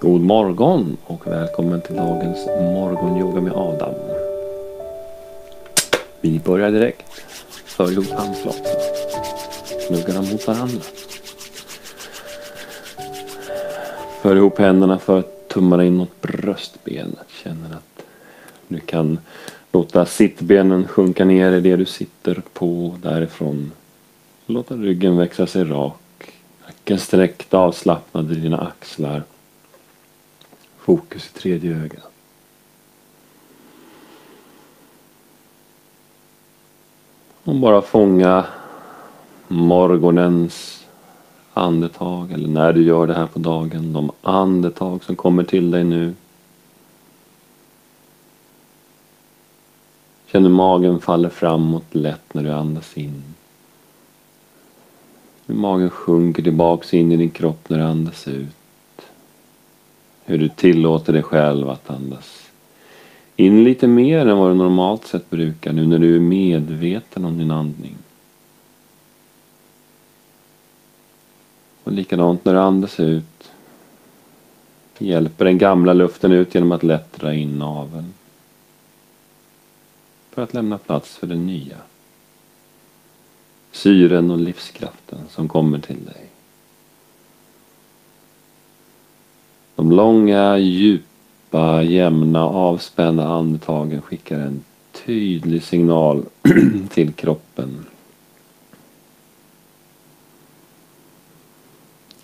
God morgon och välkommen till dagens morgonyoga med Adam. Vi börjar direkt. För ihop handflatorna. Knuggarna mot varandra. För ihop händerna för tummarna in mot bröstbenet. Känner att du kan låta sittbenen sjunka ner i det du sitter på. Därifrån låta ryggen växa sig rak. Nacken sträckt avslappnad i dina axlar. Fokus i tredje ögat. Och bara fånga morgonens andetag eller när du gör det här på dagen. De andetag som kommer till dig nu. Känn hur magen faller framåt lätt när du andas in. Hur magen sjunker tillbaks in i din kropp när du andas ut. Hur du tillåter dig själv att andas in lite mer än vad du normalt sett brukar nu när du är medveten om din andning. Och likadant när du andas ut hjälper den gamla luften ut genom att lätt dra in naveln. För att lämna plats för den nya. Syren och livskraften som kommer till dig. De långa, djupa, jämna, avspända andetagen skickar en tydlig signal till kroppen.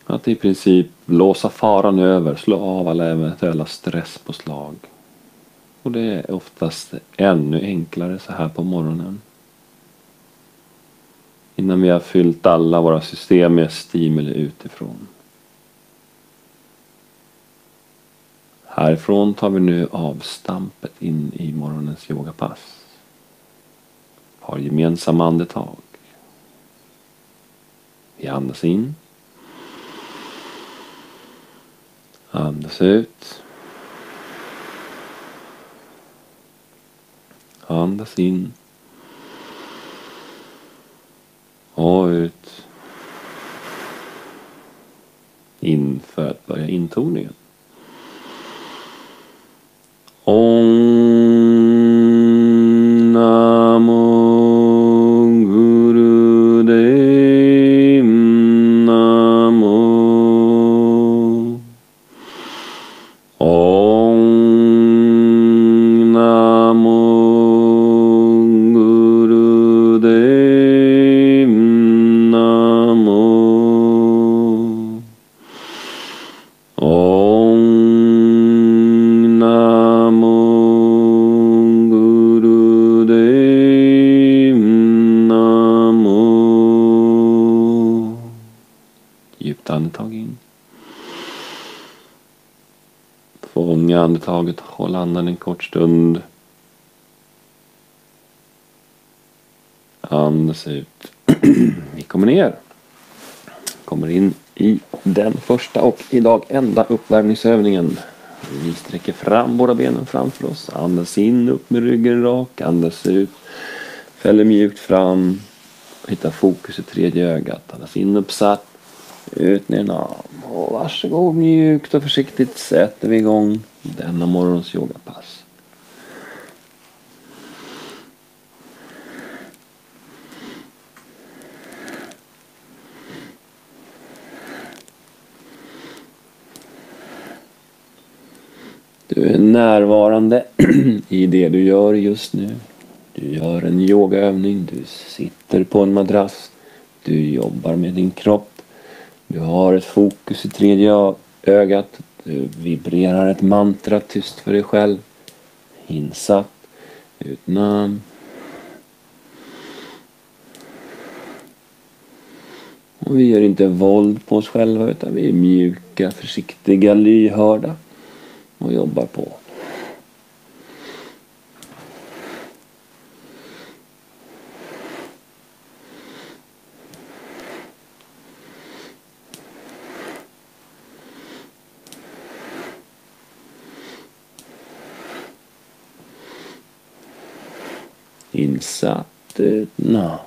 Att i princip blåsa faran över, slå av alla eventuella stresspåslag. Och det är oftast ännu enklare så här på morgonen. Innan vi har fyllt alla våra system med stimuli utifrån. Härifrån tar vi nu avstampet in i morgonens yogapass. Har gemensamma andetag. Vi andas in. Andas ut. Andas in. Och ut. In för att börja intoningen. Om andetag in. Fånga andetaget, håll andan en kort stund. Andas ut. Vi kommer ner. Kommer in i den första och idag enda uppvärmningsövningen. Vi sträcker fram båda benen framför oss. Andas in upp med ryggen rak. Andas ut. Fäller mjukt fram. Hitta fokus i tredje ögat. Andas in uppsatt. Ut med en arm. Och varsågod mjukt och försiktigt sätter vi igång denna morgons yogapass. Du är närvarande i det du gör just nu. Du gör en yogaövning, du sitter på en madrass, du jobbar med din kropp. Du har ett fokus i tredje ögat, du vibrerar ett mantra tyst för dig själv. Insatt, utnam. Och vi gör inte våld på oss själva utan vi är mjuka, försiktiga, lyhörda och jobbar på. Insatt, utnam.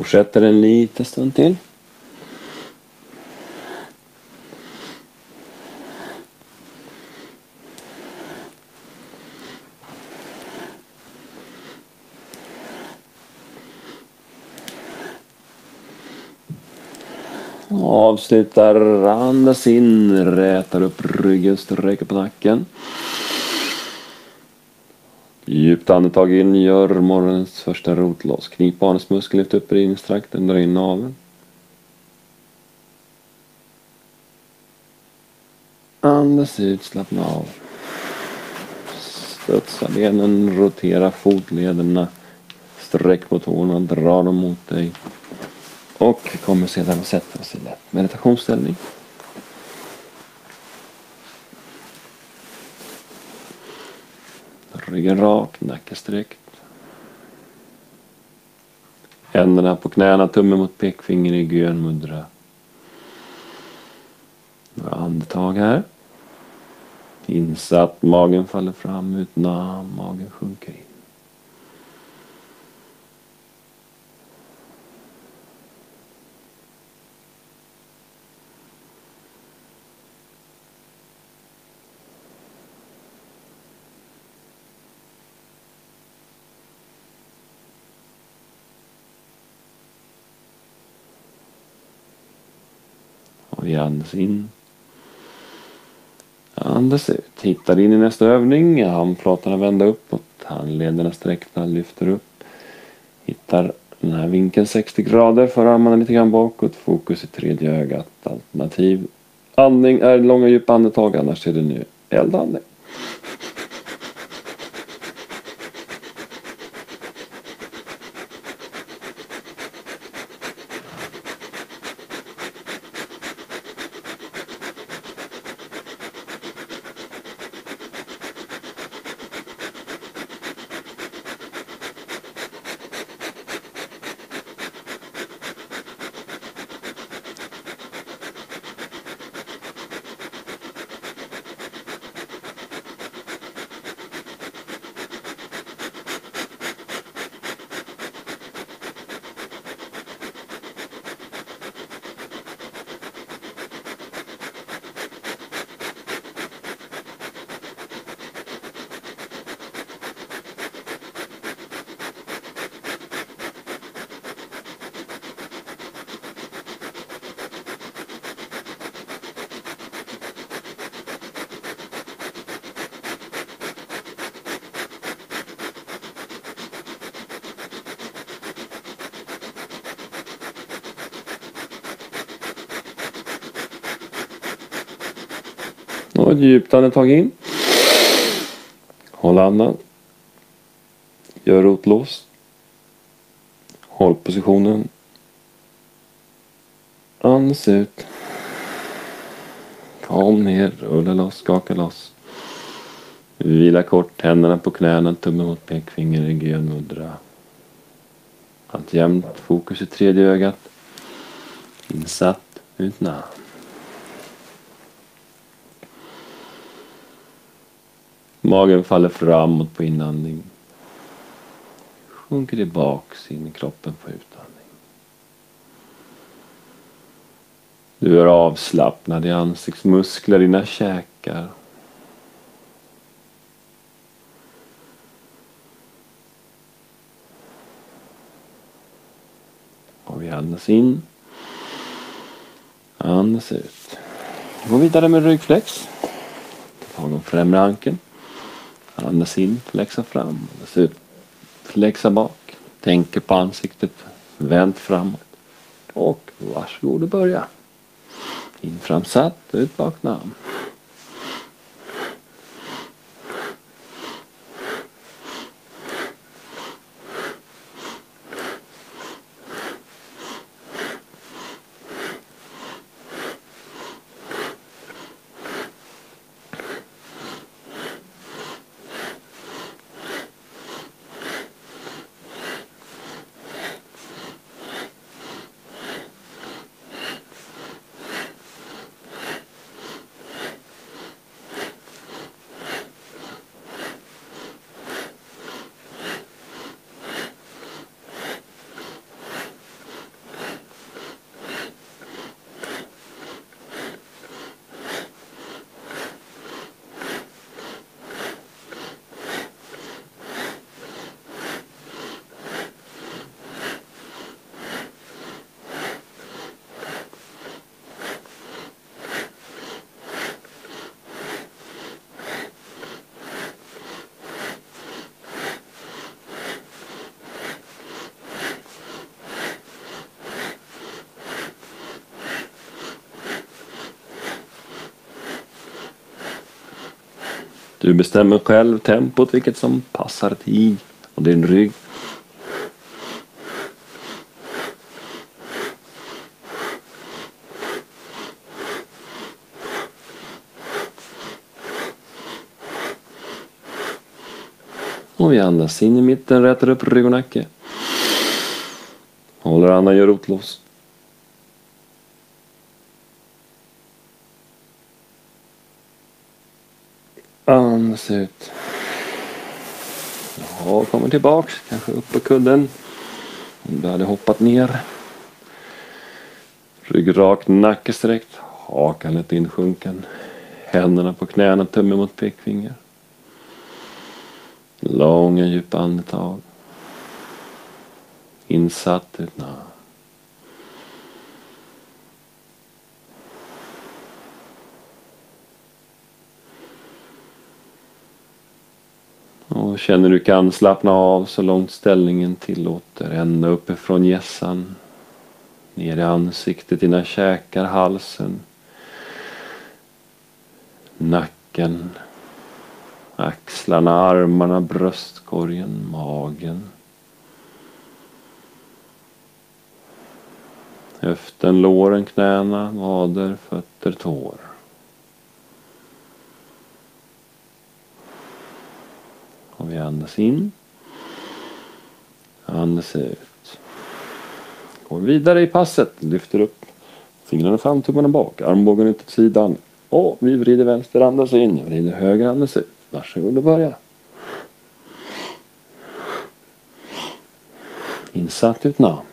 Fortsätter en liten stund till. Avslutar, andas in, rätar upp ryggen, sträcker på nacken. Djupt andetag in, gör morgonens första rotloss. Knip anusmuskeln, lyft upp ridningstrakten, dra in naveln. Andas ut, slappna av. Studsa benen, rotera fotlederna. Sträck på tårna, dra dem mot dig. Och kommer sedan att sätta oss i lätt meditationsställning. Ryggen rak, nacken sträckt. Händerna på knäna, tummen mot pekfinger i grön mudra. Några andetag här. Insatt, magen faller fram, utnam, magen sjunker in. Andas in. Andas ut. Hittar in i nästa övning. Handflatorna vända uppåt. Handlederna sträckta. Lyfter upp. Hittar den här vinkeln 60 grader. För armarna lite grann bakåt. Fokus i tredje ögat. Alternativ andning är långa djupa andetag. Annars är det nu eldandning. Ta ett djupt andetag in. Håll andan. Gör rotlås. Håll positionen. Andas ut. Kom ner, rulla loss, skaka loss. Vila kort, händerna på knäna, tummen mot pekfinger i grön mudra. Allt jämnt, fokus i tredje ögat. Insatt, utna. Magen faller framåt på inandning. Sjunker tillbaks in i kroppen på utandning. Du är avslappnad i ansiktsmuskler, dina käkar. Och vi andas in. Andas ut. Gå vidare med ryggflex. Ta de främre ankeln. Andas in, flexa fram. Andas ut, flexa bak. Tänker på ansiktet, vänt framåt. Och varsågod och börja. In framsatt, ut bak namn. Du bestämmer själv tempot, vilket som passar dig och din rygg. Och vi andas in i mitten, rätar upp rygg och nacke. Håller andan, gör rotlås. Andas ut. Ja, kommer tillbaks, kanske upp på kudden. Om du hade hoppat ner. Rygg rak, nacke sträckt. Hakan lite insjunken. Händerna på knäna, tumme mot pekfinger. Långa djupa andetag. Insatt, ut. Och känner du kan slappna av så långt ställningen tillåter. Ända uppifrån gässan. Ner i ansiktet, dina käkar, halsen. Nacken. Axlarna, armarna, bröstkorgen, magen. Höften, låren, knäna, vader, fötter, tår. Och vi andas in. Andas ut. Går vidare i passet. Lyfter upp fingrarna fram, tummarna bak. Armbågen ut åt sidan. Och vi vrider vänster, andas in. Vrider höger, andas ut. Varsågod och börja. Insatt ut namn.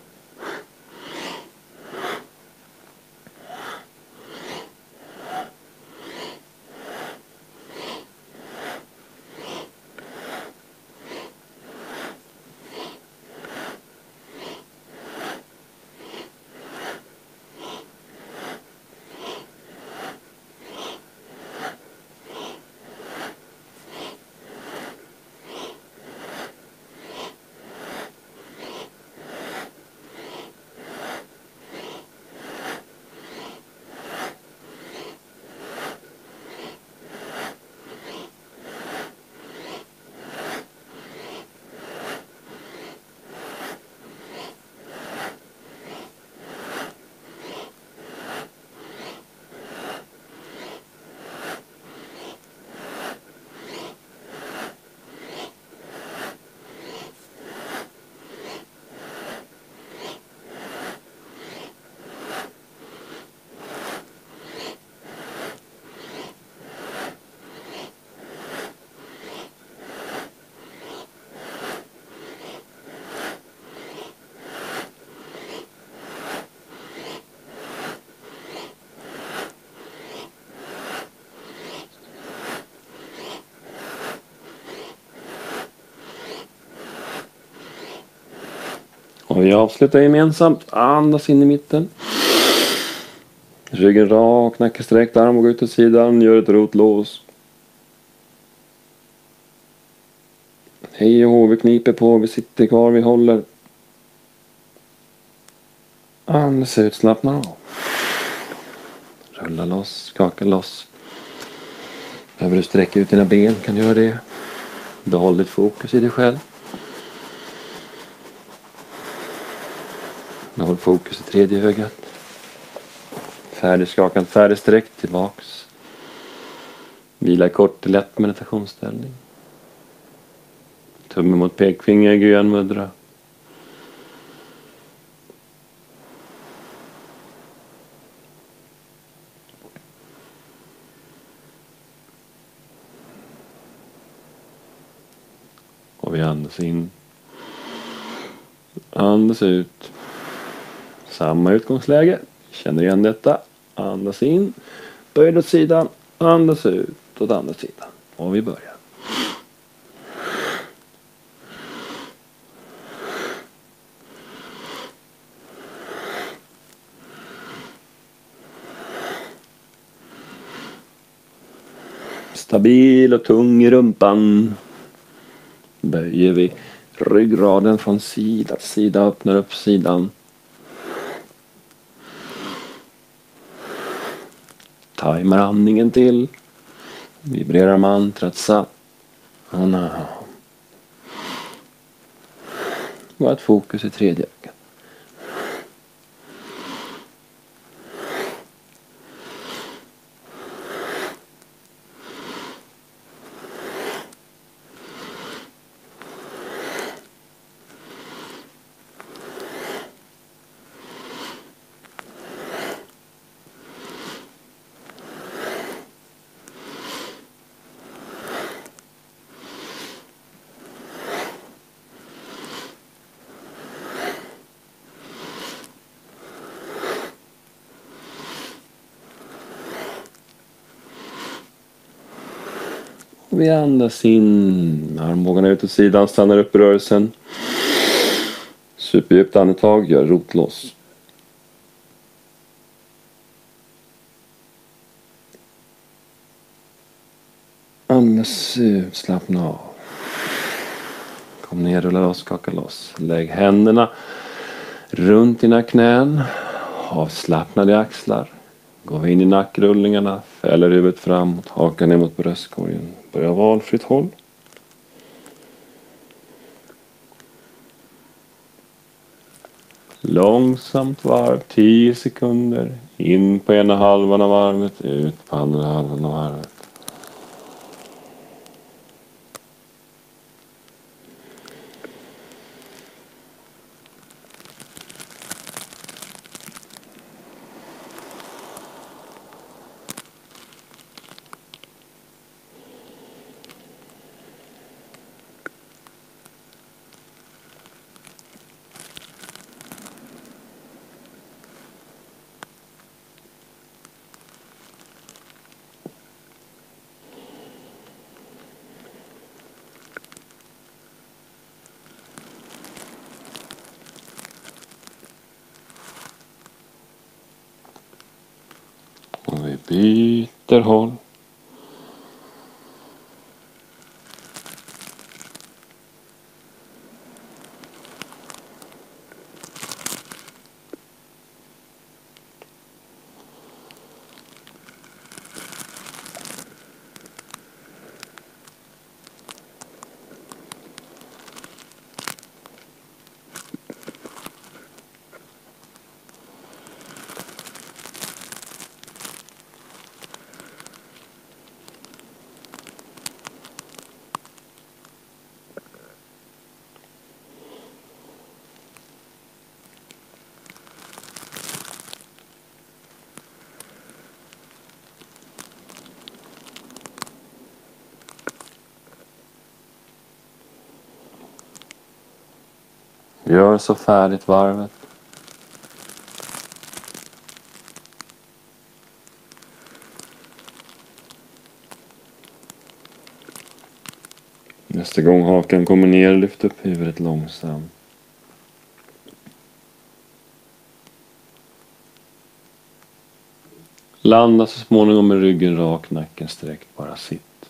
Och vi avslutar gemensamt. Andas in i mitten. Ryggen rak, nacke sträckt, arm och ut åt sidan. Gör ett rotlås. Hej och hå, vi kniper på, vi sitter kvar, vi håller. Andas ut, slappna av. Rulla loss, skaka loss. Behöver du sträcka ut dina ben kan du göra det. Behåll ditt fokus i dig själv. Behåll fokus i tredje ögat. Färdigskakad, färdigsträckt, tillbaks. Vila kort i lätt meditationsställning. Tumme mot pekfinger, gyan mudra. Och vi andas in. Andas ut. Samma utgångsläge. Känner igen detta. Andas in. Böjd åt sidan. Andas ut åt andra sidan. Och vi börjar. Stabil och tung i rumpan. Böjer vi ryggraden från sida till sida. Öppnar upp sidan. Tajmar andningen till. Vibrerar mantrat sa. Anaham. Vårt fokus i tredje ögat. Vi andas in. Armbågarna ut åt sidan. Stannar upp i rörelsen. Superdjupt andetag. Gör rotloss. Andas ut. Slappna av. Kom ner, rulla loss, skaka loss. Lägg händerna runt dina knän. Avslappnade axlar. Går vi in i nackrullningarna. Fäller huvudet framåt. Hakan ner mot bröstkorgen. Börja valfritt håll. Långsamt varv, 10 sekunder. In på ena halvan av varvet, ut på andra halvan av varvet. Och vi byter håll. Gör så färdigt varvet. Nästa gång hakan kommer ner, lyft upp huvudet långsamt. Landa så småningom med ryggen rak, nacken sträckt, bara sitt.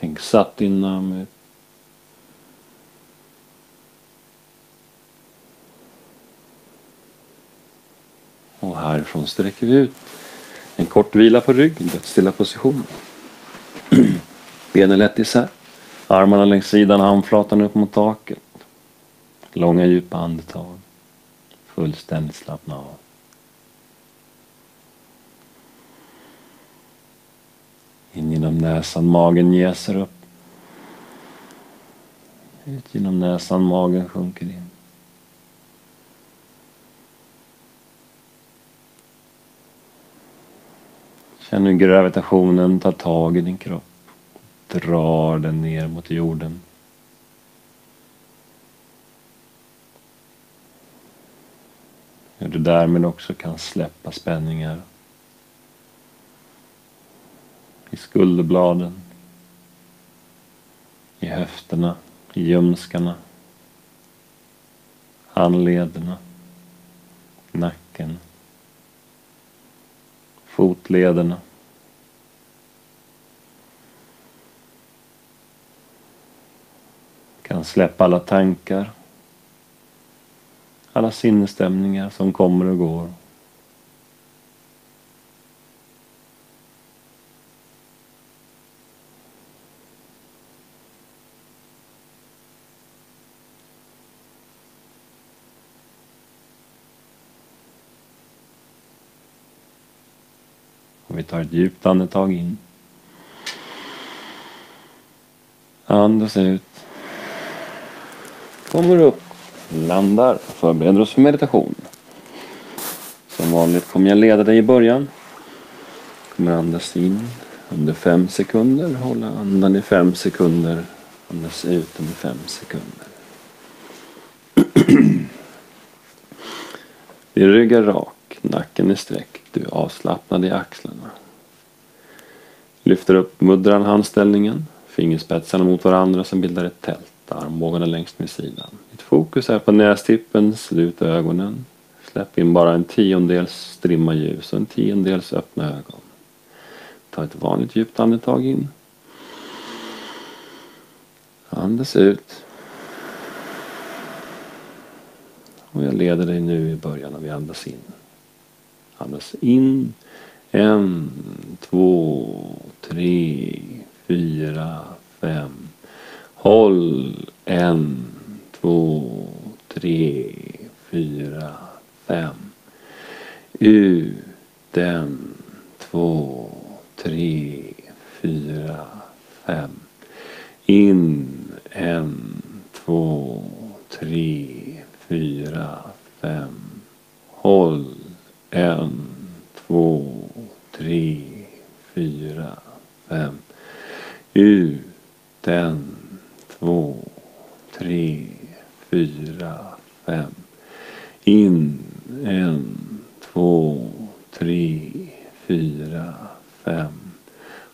Tänk satt innan ut. Och härifrån sträcker vi ut. En kort vila på rygg, dödsstilla position. Benen lätt isär. Armarna längs sidan, handflatan upp mot taket. Långa djupa andetag. Fullständigt slappna av. In genom näsan, magen jäser upp. Ut genom näsan, magen sjunker in. Känn hur gravitationen tar tag i din kropp. Drar den ner mot jorden. Hur du därmed också kan släppa spänningar. I skulderbladen. I höfterna. I ljumskarna. Handlederna. Nacken fotlederna. Kan släppa alla tankar. Alla sinnesstämningar som kommer och går. Tar ett djupt andetag in. Andas ut. Kommer upp. Landar. Förbereder oss för meditation. Som vanligt kommer jag leda dig i början. Kommer andas in under fem sekunder. Hålla andan i fem sekunder. Andas ut under fem sekunder. Din rygg är rak. Nacken är sträckt. Du är avslappnad i axlarna. Lyfter upp muddran handställningen. Fingerspetsarna mot varandra som bildar ett tält. Armbågarna längst med sidan. Ditt fokus är på nästippen. Slut ögonen. Släpp in bara en tiondels strimma ljus och en tiondels öppna ögon. Ta ett vanligt djupt andetag in. Andas ut. Och jag leder dig nu i början när vi andas in. Andas in. En, två, tre, fyra, fem. Håll. En, två, tre, fyra, fem. Ut. En, två, tre, fyra, fem. In. En, två, tre, fyra, fem. Håll. En, två, tre, fyra, fem. Ut. En, två, tre, fyra, fem. In. En, två, tre, fyra, fem.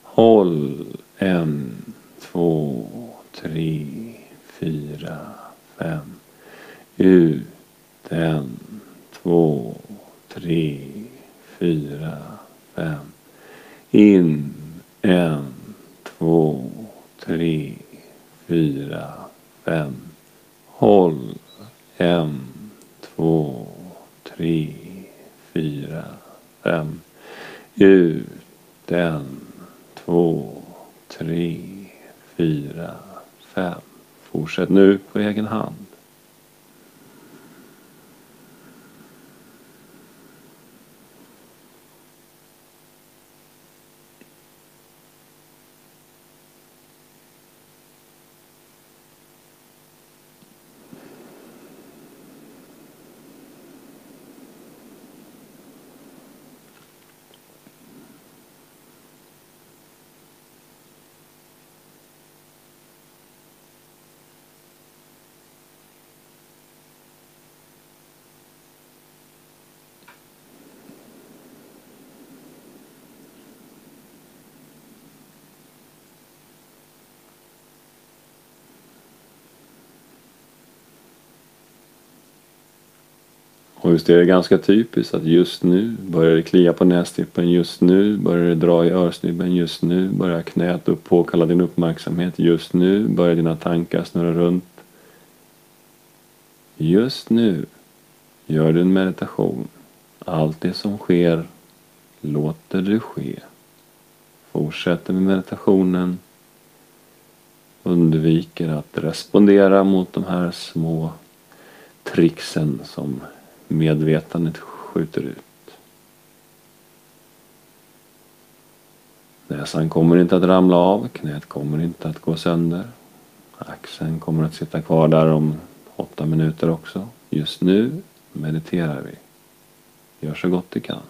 Håll. En, två, tre, fyra, fem. Ut. En, två, tre, fyra, fem. In. En, två, tre, fyra, fem. Håll. En, två, tre, fyra, fem. Ut. En, två, tre, fyra, fem. Fortsätt nu på egen hand. Och just det är ganska typiskt att just nu börjar det klia på nästippen. Just nu börjar det dra i örsnibben. Just nu börjar knät upp påkalla din uppmärksamhet. Just nu börjar dina tankar snurra runt. Just nu gör du en meditation. Allt det som sker låter du ske. Fortsätter med meditationen. Undviker att respondera mot de här små tricksen som medvetandet skjuter ut. Näsan kommer inte att ramla av, knät kommer inte att gå sönder. Axeln kommer att sitta kvar där om åtta minuter också. Just nu mediterar vi. Gör så gott du kan.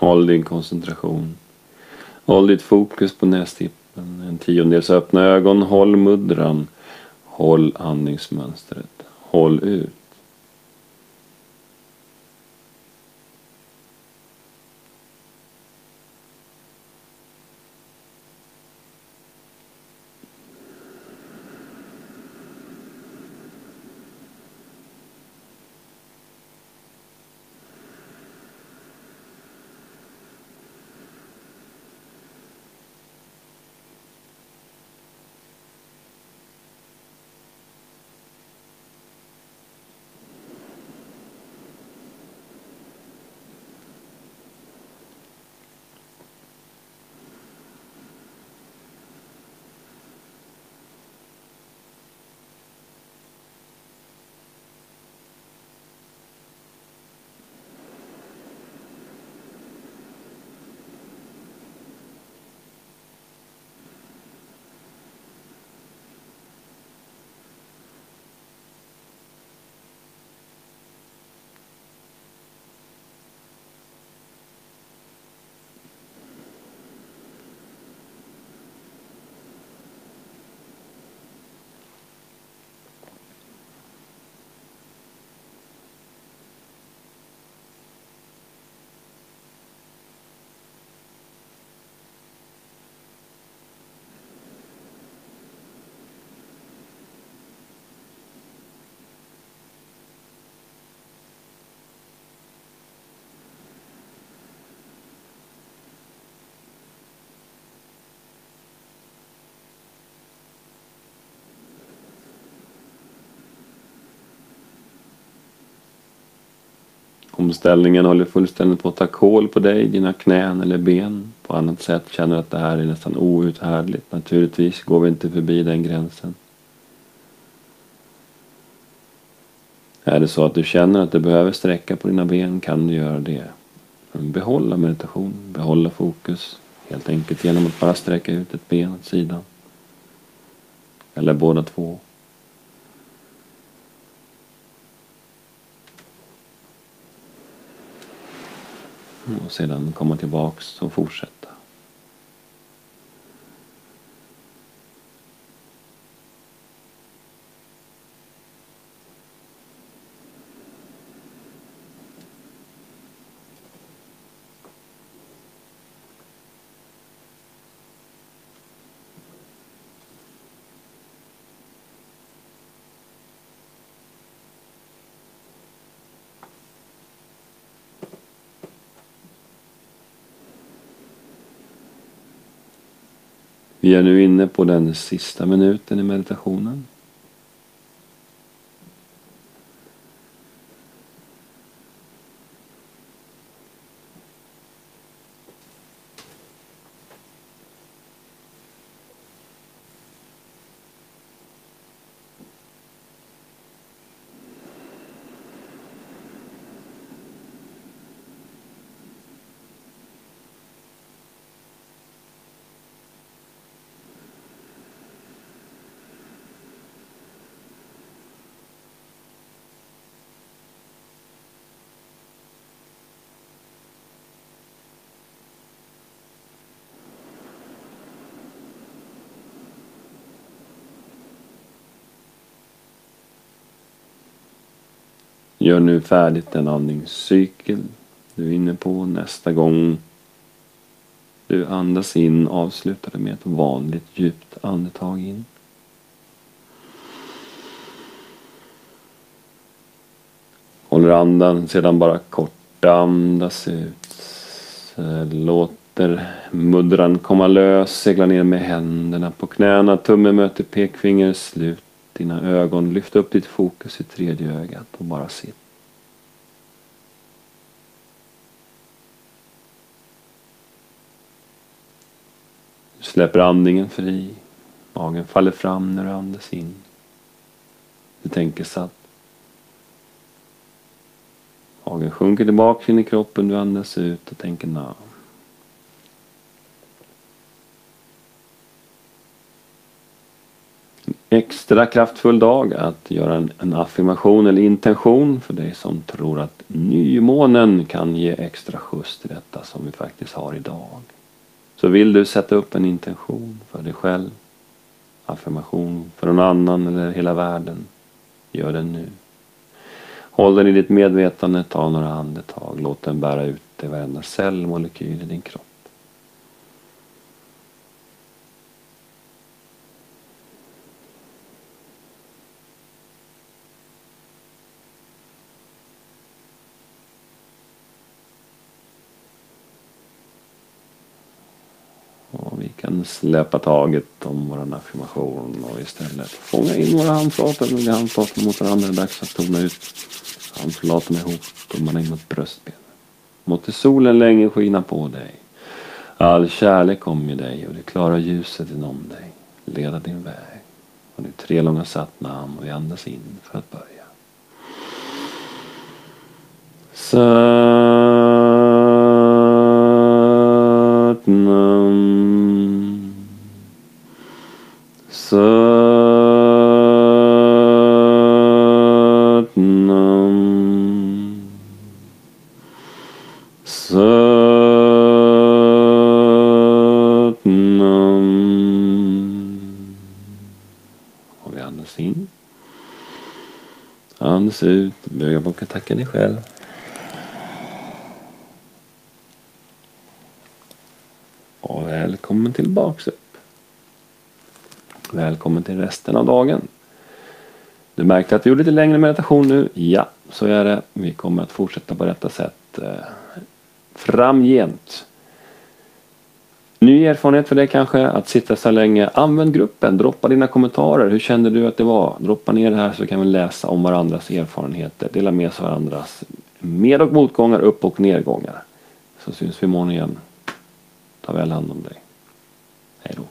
Håll din koncentration. Håll ditt fokus på nästippen. En tiondels öppna ögon. Håll muddran. Håll andningsmönstret. Håll ut. Omställningen håller fullständigt på att ta kål på dig, dina knän eller ben. På annat sätt känner att det här är nästan outhärdligt. Naturligtvis går vi inte förbi den gränsen. Är det så att du känner att du behöver sträcka på dina ben kan du göra det. Men Behålla meditation, behålla fokus. Helt enkelt genom att bara sträcka ut ett ben åt sidan. Eller båda två. Och sedan komma tillbaks och fortsätta. Vi är nu inne på den sista minuten i meditationen. Gör nu färdigt den andningscykel du är inne på. Nästa gång du andas in avslutar du med ett vanligt djupt andetag in. Håller andan, sedan bara kort andas ut. Låter muddran komma lös, segla ner med händerna på knäna, tumme möter pekfinger, slut dina ögon, lyft upp ditt fokus i tredje ögat och bara sitt. Du släpper andningen fri. Magen faller fram när du andas in. Du tänker satt. Magen sjunker tillbaka in i kroppen. Du andas ut och tänker namn. Extra kraftfull dag att göra en, en affirmation eller intention för dig som tror att nymånen kan ge extra skjuts till detta som vi faktiskt har idag. Så vill du sätta upp en intention för dig själv, affirmation för någon annan eller hela världen, gör den nu. Håll den i ditt medvetande, ta några andetag, låt den bära ut i varenda cellmolekyl i din kropp. Och vi kan släppa taget om vår affirmation och istället fånga in våra handflator. Lägga handflatorna mot varandra. Det är dags att tona ut handflatorna ihop. Tummarna in mot bröstbenet. Måtte solen länge skina på dig. All kärlek om i dig och det klara ljuset inom dig leda din väg. Och nu tre långa sattnamn och vi andas in för att börja. Så tacka dig själv. Och välkommen tillbaks upp. Välkommen till resten av dagen. Du märkte att vi gjorde lite längre meditation nu. Ja, så är det. Vi kommer att fortsätta på detta sätt eh, framgent. Ny erfarenhet för dig kanske att sitta så här länge. Använd gruppen, droppa dina kommentarer. Hur kände du att det var? Droppa ner det här så kan vi läsa om varandras erfarenheter. Dela med oss av varandras med och motgångar, upp och nedgångar. Så syns vi imorgon igen. Ta väl hand om dig. Hej då.